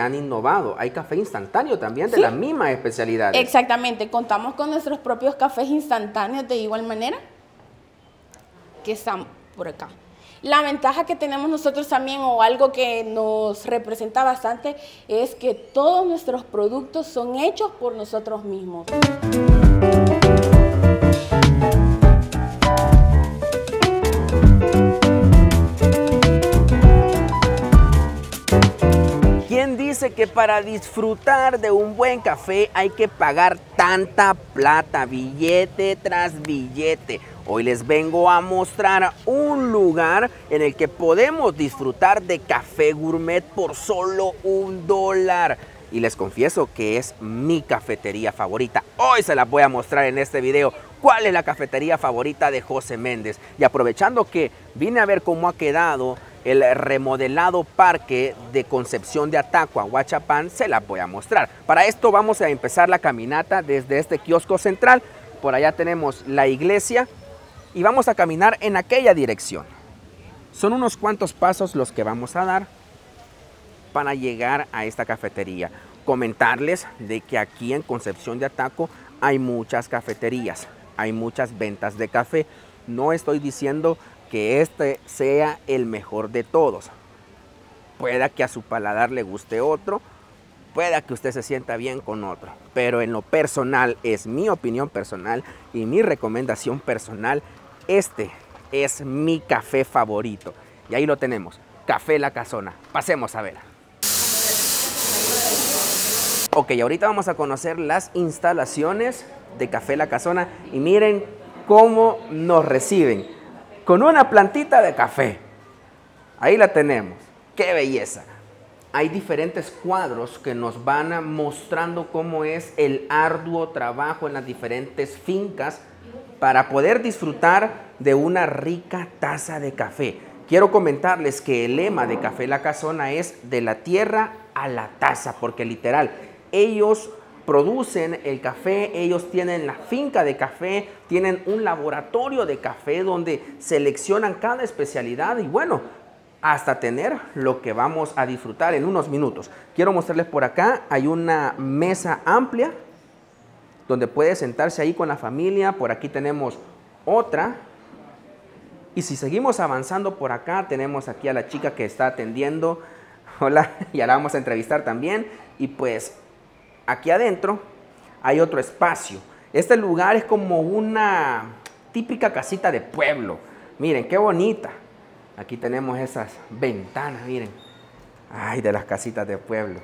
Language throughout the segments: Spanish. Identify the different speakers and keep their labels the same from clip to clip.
Speaker 1: que han innovado. Hay café instantáneo también de la misma especialidad.
Speaker 2: Exactamente, contamos con nuestros propios cafés instantáneos de igual manera que están por acá. La ventaja que tenemos nosotros también o algo que nos representa bastante es que todos nuestros productos son hechos por nosotros mismos.
Speaker 1: ¿Quién dice que para disfrutar de un buen café hay que pagar tanta plata, billete tras billete? Hoy les vengo a mostrar un lugar en el que podemos disfrutar de café gourmet por solo un dólar. Y les confieso que es mi cafetería favorita. Hoy se las voy a mostrar en este video cuál es la cafetería favorita de José Méndez. Y aprovechando que vine a ver cómo ha quedado el remodelado parque de Concepción de Ataco a Huachapán, se las voy a mostrar. Para esto vamos a empezar la caminata desde este kiosco central. Por allá tenemos la iglesia y vamos a caminar en aquella dirección. Son unos cuantos pasos los que vamos a dar para llegar a esta cafetería. Comentarles de que aquí en Concepción de Ataco hay muchas cafeterías, hay muchas ventas de café. No estoy diciendo que este sea el mejor de todos. Pueda que a su paladar le guste otro, pueda que usted se sienta bien con otro, pero en lo personal, es mi opinión personal y mi recomendación personal, este es mi café favorito. Y ahí lo tenemos, Café La Casona. Pasemos a ver. Ok, ahorita vamos a conocer las instalaciones de Café La Casona y miren cómo nos reciben con una plantita de café. Ahí la tenemos. ¡Qué belleza! Hay diferentes cuadros que nos van mostrando cómo es el arduo trabajo en las diferentes fincas para poder disfrutar de una rica taza de café. Quiero comentarles que el lema de Café La Casona es de la tierra a la taza, porque literal, ellos producen el café, ellos tienen la finca de café, tienen un laboratorio de café donde seleccionan cada especialidad y bueno, hasta tener lo que vamos a disfrutar en unos minutos. Quiero mostrarles por acá, hay una mesa amplia donde puede sentarse ahí con la familia. Por aquí tenemos otra. Y si seguimos avanzando por acá, tenemos aquí a la chica que está atendiendo. Hola, ya la vamos a entrevistar también. Y pues aquí adentro hay otro espacio. Este lugar es como una típica casita de pueblo. Miren, qué bonita. Aquí tenemos esas ventanas, miren. Ay, de las casitas de pueblo.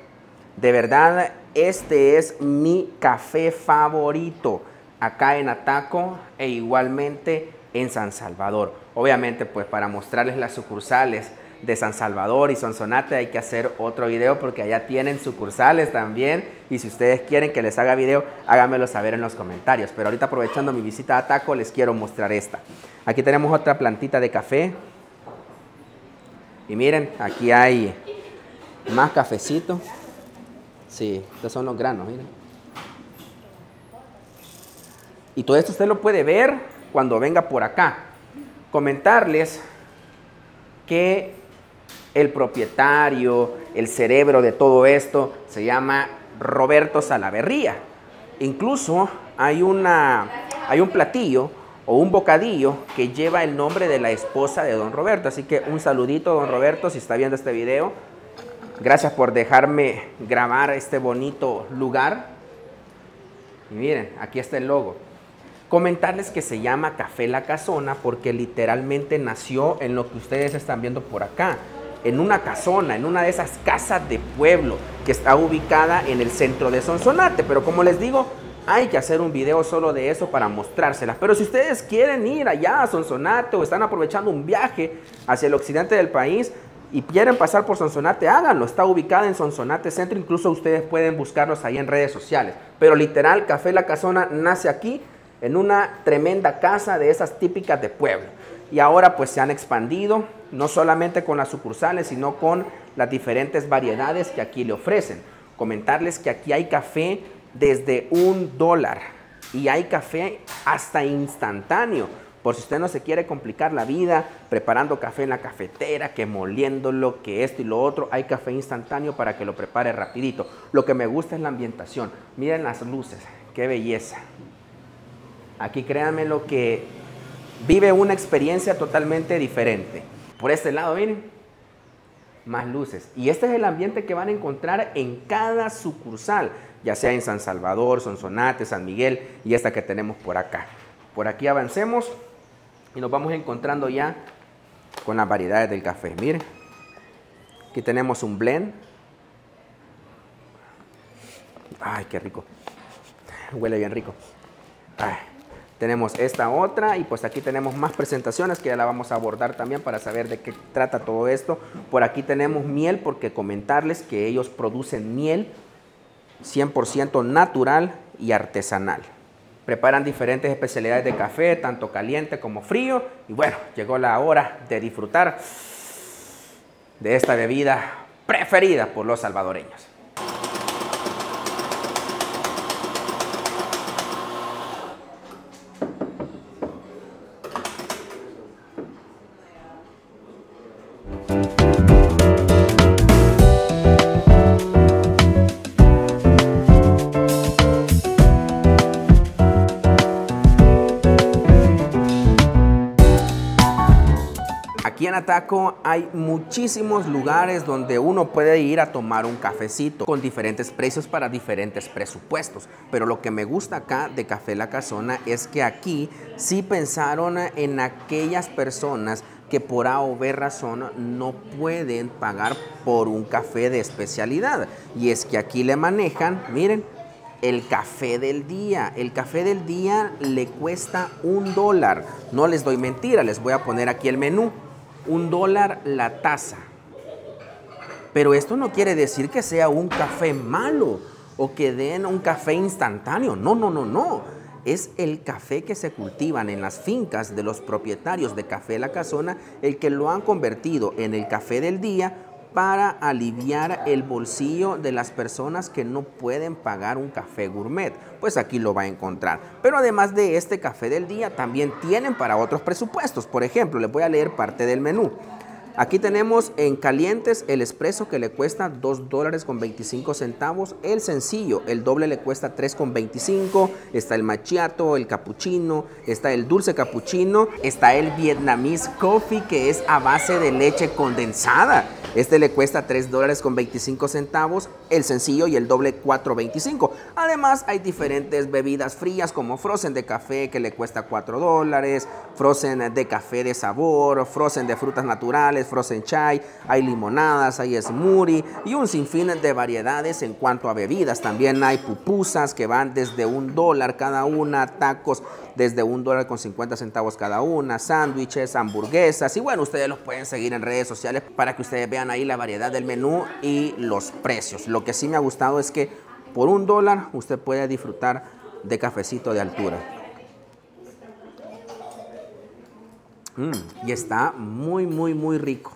Speaker 1: De verdad, este es mi café favorito acá en Ataco e igualmente en San Salvador. Obviamente, pues para mostrarles las sucursales de San Salvador y Sonsonate hay que hacer otro video porque allá tienen sucursales también y si ustedes quieren que les haga video, háganmelo saber en los comentarios. Pero ahorita aprovechando mi visita a Ataco les quiero mostrar esta. Aquí tenemos otra plantita de café. Y miren, aquí hay más cafecito. Sí, estos son los granos, miren. Y todo esto usted lo puede ver cuando venga por acá. Comentarles que el propietario, el cerebro de todo esto se llama Roberto Salaverría. Incluso hay, una, hay un platillo o un bocadillo que lleva el nombre de la esposa de don Roberto. Así que un saludito, don Roberto, si está viendo este video. Gracias por dejarme grabar este bonito lugar. Y miren, aquí está el logo. Comentarles que se llama Café La Casona porque literalmente nació en lo que ustedes están viendo por acá. En una casona, en una de esas casas de pueblo que está ubicada en el centro de Sonsonate. Pero como les digo, hay que hacer un video solo de eso para mostrárselas. Pero si ustedes quieren ir allá a Sonsonate o están aprovechando un viaje hacia el occidente del país, y quieren pasar por Sonsonate, háganlo. Está ubicada en Sonsonate Centro. Incluso ustedes pueden buscarlos ahí en redes sociales. Pero literal, Café La Casona nace aquí, en una tremenda casa de esas típicas de pueblo. Y ahora pues se han expandido, no solamente con las sucursales, sino con las diferentes variedades que aquí le ofrecen. Comentarles que aquí hay café desde un dólar y hay café hasta instantáneo. Por si usted no se quiere complicar la vida preparando café en la cafetera, que moliéndolo, que esto y lo otro, hay café instantáneo para que lo prepare rapidito. Lo que me gusta es la ambientación. Miren las luces, qué belleza. Aquí créanme lo que vive una experiencia totalmente diferente. Por este lado, miren, más luces. Y este es el ambiente que van a encontrar en cada sucursal, ya sea en San Salvador, Sonsonate, San Miguel y esta que tenemos por acá. Por aquí avancemos y nos vamos encontrando ya con las variedades del café. Miren, aquí tenemos un blend. Ay, qué rico. Huele bien rico. Tenemos esta otra y pues aquí tenemos más presentaciones que ya la vamos a abordar también para saber de qué trata todo esto. Por aquí tenemos miel porque comentarles que ellos producen miel 100% natural y artesanal. Preparan diferentes especialidades de café, tanto caliente como frío. Y bueno, llegó la hora de disfrutar de esta bebida preferida por los salvadoreños. Ataco hay muchísimos lugares donde uno puede ir a tomar un cafecito con diferentes precios para diferentes presupuestos. Pero lo que me gusta acá de Café La Casona es que aquí sí pensaron en aquellas personas que por A o B razón no pueden pagar por un café de especialidad. Y es que aquí le manejan, miren, el café del día. El café del día le cuesta un dólar. No les doy mentira, les voy a poner aquí el menú un dólar la taza. Pero esto no quiere decir que sea un café malo o que den un café instantáneo. No, no, no, no. Es el café que se cultivan en las fincas de los propietarios de Café La Casona el que lo han convertido en el café del día para aliviar el bolsillo de las personas que no pueden pagar un café gourmet. Pues aquí lo va a encontrar. Pero además de este café del día, también tienen para otros presupuestos. Por ejemplo, les voy a leer parte del menú. Aquí tenemos en calientes el espresso que le cuesta 2 dólares con 25 centavos. El sencillo, el doble le cuesta 3 con 25. Está el machiato, el cappuccino, está el dulce cappuccino, está el vietnamese coffee que es a base de leche condensada. Este le cuesta 3 dólares con 25 centavos, el sencillo y el doble 4.25. Además hay diferentes bebidas frías como frozen de café que le cuesta 4 dólares, frozen de café de sabor, frozen de frutas naturales, frozen chai, hay limonadas, hay smoothie y un sinfín de variedades en cuanto a bebidas. También hay pupusas que van desde un dólar cada una, tacos desde un dólar con 50 centavos cada una, sándwiches, hamburguesas y bueno, ustedes los pueden seguir en redes sociales para que ustedes vean ahí la variedad del menú y los precios. Lo que sí me ha gustado es que por un dólar usted puede disfrutar de cafecito de altura. Mm, y está muy, muy, muy rico.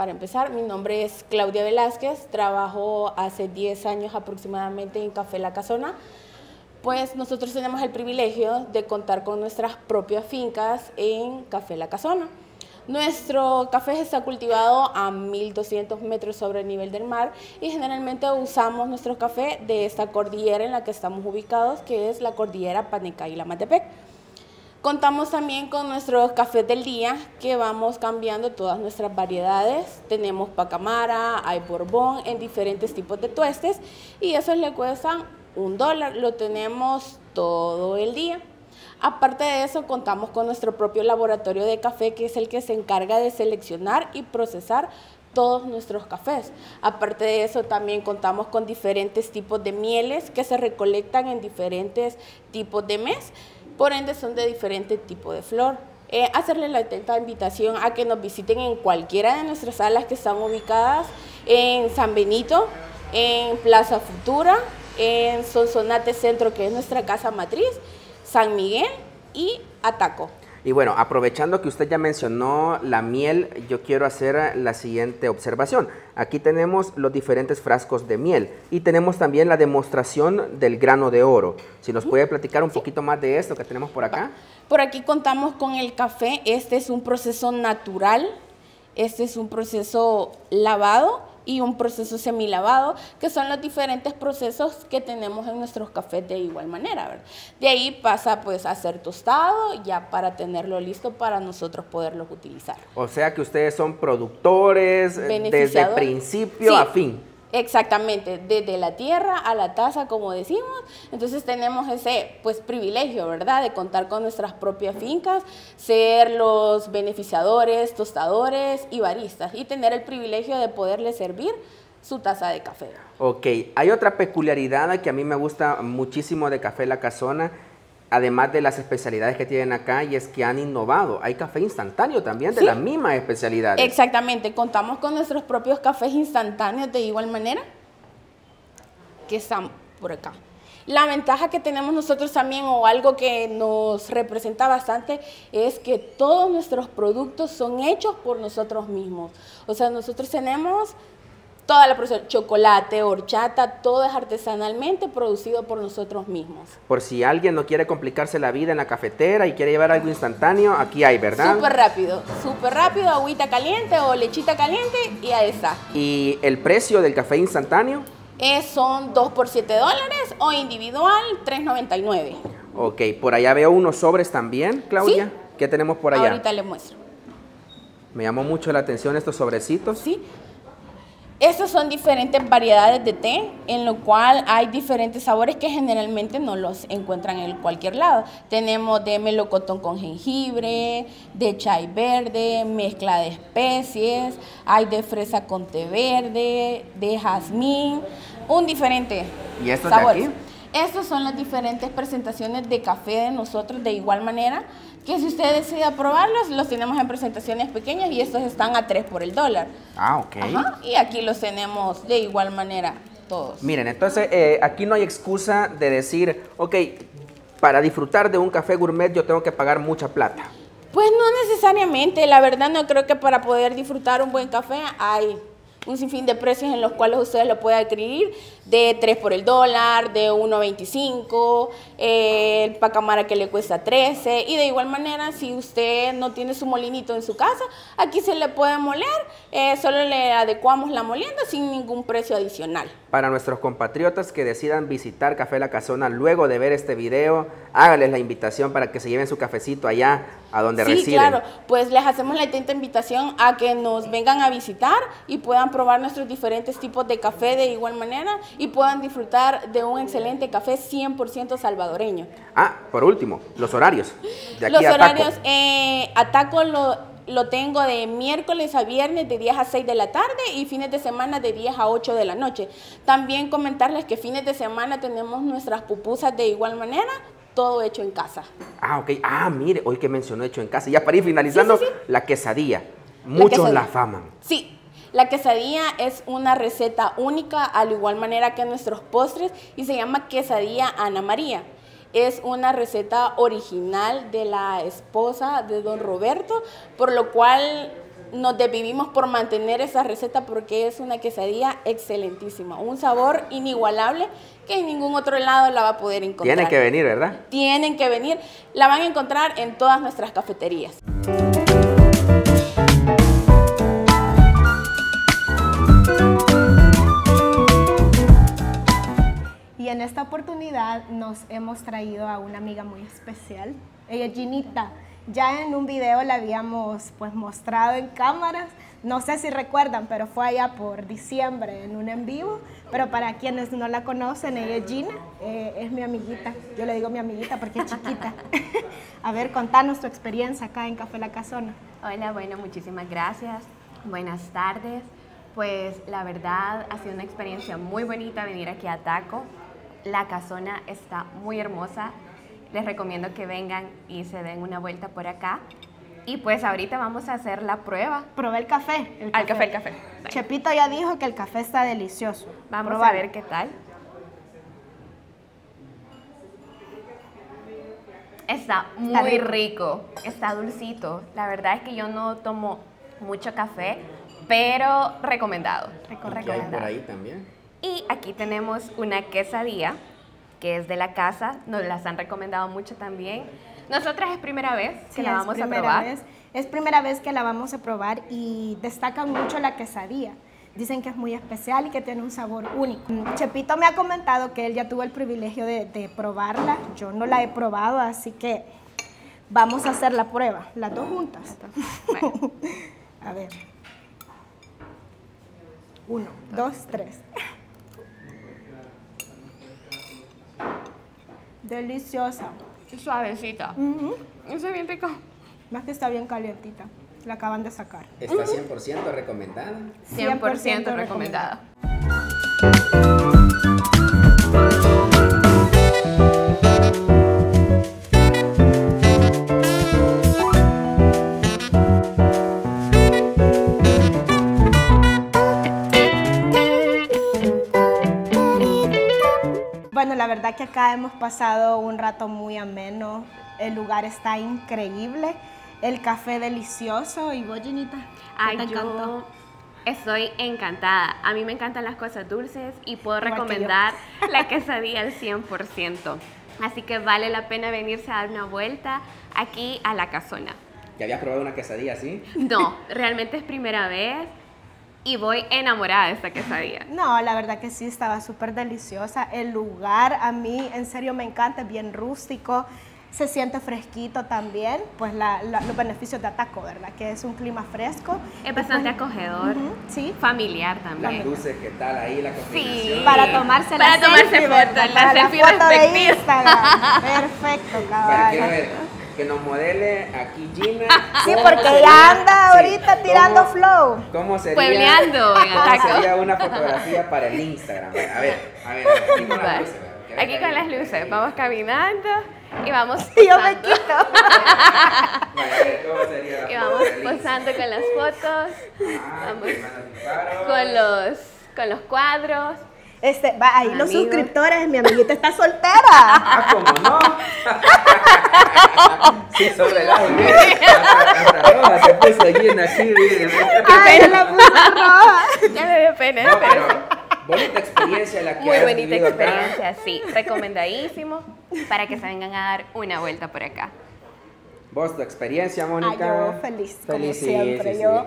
Speaker 2: Para empezar, mi nombre es Claudia Velázquez, trabajo hace 10 años aproximadamente en Café La Casona. Pues nosotros tenemos el privilegio de contar con nuestras propias fincas en Café La Casona. Nuestro café está cultivado a 1200 metros sobre el nivel del mar y generalmente usamos nuestro café de esta cordillera en la que estamos ubicados, que es la cordillera la Matepec. Contamos también con nuestros cafés del día que vamos cambiando todas nuestras variedades. Tenemos pacamara, hay borbón en diferentes tipos de tuestes y esos le cuestan un dólar. Lo tenemos todo el día. Aparte de eso, contamos con nuestro propio laboratorio de café que es el que se encarga de seleccionar y procesar todos nuestros cafés. Aparte de eso, también contamos con diferentes tipos de mieles que se recolectan en diferentes tipos de mes por ende son de diferente tipo de flor. Eh, hacerle la atenta invitación a que nos visiten en cualquiera de nuestras salas que están ubicadas en San Benito, en Plaza Futura, en Sonsonate Centro, que es nuestra casa matriz, San Miguel y Ataco.
Speaker 1: Y bueno, aprovechando que usted ya mencionó la miel, yo quiero hacer la siguiente observación. Aquí tenemos los diferentes frascos de miel y tenemos también la demostración del grano de oro. Si nos puede platicar un poquito más de esto que tenemos por acá.
Speaker 2: Por aquí contamos con el café. Este es un proceso natural. Este es un proceso lavado y un proceso semilavado, que son los diferentes procesos que tenemos en nuestros cafés de igual manera. De ahí pasa pues a ser tostado ya para tenerlo listo para nosotros poderlos utilizar.
Speaker 1: O sea que ustedes son productores desde principio a fin.
Speaker 2: Exactamente, desde la tierra a la taza, como decimos. Entonces tenemos ese pues privilegio, ¿verdad? De contar con nuestras propias fincas, ser los beneficiadores, tostadores y baristas y tener el privilegio de poderle servir su taza de café.
Speaker 1: Ok, hay otra peculiaridad que a mí me gusta muchísimo de Café La Casona además de las especialidades que tienen acá, y es que han innovado. Hay café instantáneo también de la misma especialidad.
Speaker 2: Exactamente, contamos con nuestros propios cafés instantáneos de igual manera que están por acá. La ventaja que tenemos nosotros también, o algo que nos representa bastante, es que todos nuestros productos son hechos por nosotros mismos. O sea, nosotros tenemos toda la producción, chocolate, horchata, todo es artesanalmente producido por nosotros mismos.
Speaker 1: Por si alguien no quiere complicarse la vida en la cafetera y quiere llevar algo instantáneo, aquí hay, ¿verdad?
Speaker 2: Súper rápido, súper rápido, agüita caliente o lechita caliente y ahí está.
Speaker 1: ¿Y el precio del café instantáneo?
Speaker 2: Son 2 por 7 dólares o individual 3.99.
Speaker 1: Ok, por allá veo unos sobres también, Claudia. ¿Qué tenemos por allá?
Speaker 2: Ahorita les muestro.
Speaker 1: Me llamó mucho la atención estos sobrecitos.
Speaker 2: Sí, estas son diferentes variedades de té, en lo cual hay diferentes sabores que generalmente no los encuentran en cualquier lado. Tenemos de melocotón con jengibre, de chai verde, mezcla de especies, hay de fresa con té verde, de jazmín, un diferente
Speaker 1: ¿Y estos sabor. de aquí?
Speaker 2: Estas son las diferentes presentaciones de café de nosotros de igual manera que si usted decide probarlos, los tenemos en presentaciones pequeñas y estos están a 3 por el dólar.
Speaker 1: Ah, ok.
Speaker 2: y aquí los tenemos de igual manera todos.
Speaker 1: Miren, entonces eh, aquí no hay excusa de decir, ok, para disfrutar de un café gourmet yo tengo que pagar mucha plata.
Speaker 2: Pues no necesariamente, la verdad no creo que para poder disfrutar un buen café hay un sinfín de precios en los cuales ustedes lo pueden adquirir, de 3 por el dólar, de 1.25, eh, el pacamara que le cuesta 13, y de igual manera, si usted no tiene su molinito en su casa, aquí se le puede moler, eh, solo le adecuamos la molienda sin ningún precio adicional.
Speaker 1: Para nuestros compatriotas que decidan visitar Café La Casona luego de ver este video, hágales la invitación para que se lleven su cafecito allá a donde sí, residen.
Speaker 2: claro, pues les hacemos la atenta invitación a que nos vengan a visitar y puedan probar nuestros diferentes tipos de café de igual manera y puedan disfrutar de un excelente café 100% salvadoreño.
Speaker 1: Ah, por último, los horarios.
Speaker 2: De aquí los horarios, eh, Ataco lo, lo tengo de miércoles a viernes de 10 a 6 de la tarde y fines de semana de 10 a 8 de la noche. También comentarles que fines de semana tenemos nuestras pupusas de igual manera, todo hecho en casa.
Speaker 1: Ah, ok. Ah, mire, hoy que mencionó hecho en casa. Ya para ir finalizando, la quesadilla. Muchos la, faman.
Speaker 2: Sí, la quesadilla es una receta única, al igual manera que nuestros postres, y se llama quesadilla Ana María. Es una receta original de la esposa de don Roberto, por lo cual nos desvivimos por mantener esa receta porque es una quesadilla excelentísima, un sabor inigualable que en ningún otro lado la va a poder encontrar.
Speaker 1: Tienen que venir, ¿verdad?
Speaker 2: Tienen que venir, la van a encontrar en todas nuestras cafeterías.
Speaker 3: En esta oportunidad nos hemos traído a una amiga muy especial, ella es Ginita. Ya en un video la habíamos pues mostrado en cámaras, no sé si recuerdan, pero fue allá por diciembre en un en vivo. Pero para quienes no la conocen, ella Gina, eh, es mi amiguita. Yo le digo mi amiguita porque es chiquita. a ver, contanos tu experiencia acá en Café La Casona.
Speaker 4: Hola, bueno, muchísimas gracias. Buenas tardes. Pues la verdad ha sido una experiencia muy bonita venir aquí a Taco. La casona está muy hermosa. Les recomiendo que vengan y se den una vuelta por acá. Y pues ahorita vamos a hacer la prueba.
Speaker 3: Probé el café.
Speaker 4: El café, Al café, el café.
Speaker 3: Chepito ya dijo que el café está delicioso.
Speaker 4: Vamos a ver qué tal. Está muy rico. está dulcito. La verdad es que yo no tomo mucho café, pero recomendado.
Speaker 1: recomendado. por ahí también?
Speaker 4: Y aquí tenemos una quesadilla que es de la casa, nos las han recomendado mucho también. Nosotras es primera vez que la vamos a probar.
Speaker 3: es primera vez que la vamos a probar y destacan mucho la quesadilla. Dicen que es muy especial y que tiene un sabor único. Chepito me ha comentado que él ya tuvo el privilegio de, probarla. Yo no la he probado, así que vamos a hacer la prueba, las dos juntas. a ver. Uno, dos, tres. Deliciosa.
Speaker 4: Suavecita. Eso es bien rico.
Speaker 3: Más que está bien calientita. La acaban de sacar.
Speaker 1: ¿Está 100% recomendada?
Speaker 4: 100%, recomendada.
Speaker 3: Bueno, verdad que acá hemos pasado un rato muy ameno. El lugar está increíble el café delicioso. ¿Y vos, Ginita?
Speaker 4: Ay, yo estoy encantada. A mí me encantan las cosas dulces y puedo recomendar la quesadilla al 100%. Así que vale la pena venirse a dar una vuelta aquí a la casona.
Speaker 1: ¿Ya habías probado una quesadilla así?
Speaker 4: No, realmente es primera vez y voy enamorada de esta quesadilla.
Speaker 3: No, la verdad que sí, estaba súper deliciosa. El lugar a mí en serio me encanta, es bien rústico se siente fresquito también, pues los beneficios de Ataco, ¿verdad? Que es un clima fresco.
Speaker 4: Es bastante pues, acogedor, sí. familiar también.
Speaker 1: Las luces, ¿qué tal ahí la combinación? Sí.
Speaker 3: Para tomarse
Speaker 4: Para
Speaker 3: la
Speaker 4: tomarse selfie, foto, la, la foto de
Speaker 3: Instagram. Perfecto, cabrón.
Speaker 1: Que nos modele aquí Gina.
Speaker 3: Sí, porque ella anda ahorita tirando flow.
Speaker 1: ¿Cómo sería?
Speaker 4: Puebleando en
Speaker 1: ¿Cómo sería una fotografía para el Instagram? A ver, a ver, a ver aquí con las luces.
Speaker 4: Aquí con las luces, vamos caminando. Y vamos
Speaker 3: Yo me quito.
Speaker 4: y vamos posando con las fotos. Ah, vamos con los, con los cuadros.
Speaker 3: Este, va, ahí los suscriptores, mi amiguita está soltera.
Speaker 1: Ah, ¿cómo no? sí, sobre la roja se puso aquí en aquí.
Speaker 3: Ay, la puso roja.
Speaker 4: Ya me dio pena.
Speaker 1: No, pero, bonita experiencia la que
Speaker 4: Muy bonita experiencia, sí. Recomendadísimo para que se vengan a dar una vuelta por acá.
Speaker 1: ¿Vos tu experiencia, Mónica?
Speaker 3: yo feliz, como siempre. yo,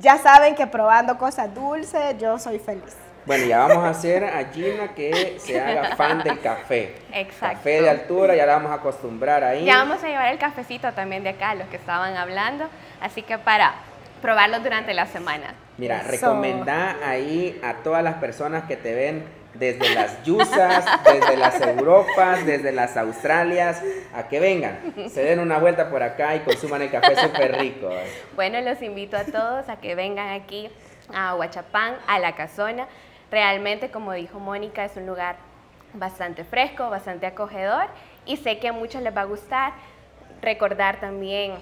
Speaker 3: Ya saben que probando cosas dulces, yo soy feliz.
Speaker 1: Bueno, ya vamos a hacer a Gina que se haga fan del café.
Speaker 4: Exacto.
Speaker 1: Café de altura, ya la vamos a acostumbrar ahí.
Speaker 4: Ya vamos a llevar el cafecito también de acá, los que estaban hablando. Así que para probarlo durante la semana.
Speaker 1: Mira, recomendá ahí a todas las personas que te ven desde las Yusas, desde las Europas, desde las Australias, a que vengan, se den una vuelta por acá y consuman el café súper rico.
Speaker 4: Bueno, los invito a todos a que vengan aquí a Huachapán, a La Casona. Realmente, como dijo Mónica, es un lugar bastante fresco, bastante acogedor y sé que a muchos les va a gustar recordar también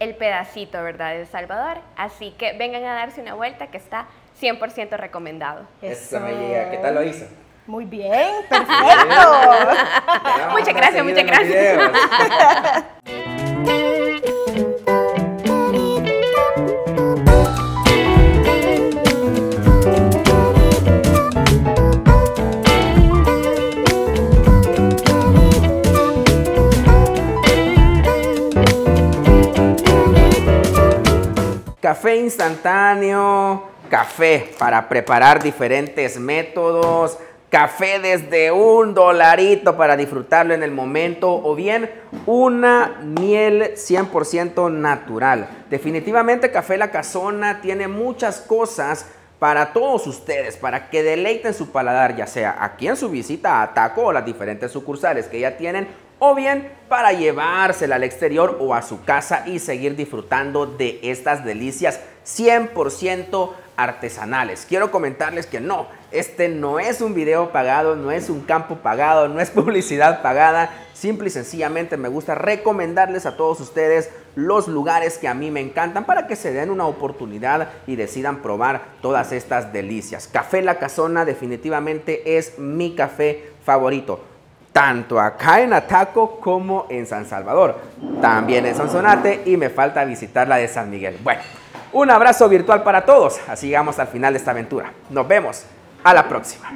Speaker 4: el pedacito, ¿verdad?, de El Salvador. Así que vengan a darse una vuelta que está 100% recomendado.
Speaker 1: Eso, ¿qué tal lo hizo?
Speaker 3: Muy bien, perfecto.
Speaker 4: muchas gracias, muchas gracias.
Speaker 1: Café instantáneo, café para preparar diferentes métodos, café desde un dolarito para disfrutarlo en el momento o bien una miel 100% natural. Definitivamente Café La Casona tiene muchas cosas para todos ustedes, para que deleiten su paladar, ya sea aquí en su visita a Taco o las diferentes sucursales que ya tienen o bien para llevársela al exterior o a su casa y seguir disfrutando de estas delicias 100% artesanales. Quiero comentarles que no, este no es un video pagado, no es un campo pagado, no es publicidad pagada. Simple y sencillamente me gusta recomendarles a todos ustedes los lugares que a mí me encantan para que se den una oportunidad y decidan probar todas estas delicias. Café La Casona definitivamente es mi café favorito. Tanto acá en Ataco como en San Salvador. También en Sonsonate y me falta visitar la de San Miguel. Bueno, un abrazo virtual para todos. Así llegamos al final de esta aventura. Nos vemos. A la próxima.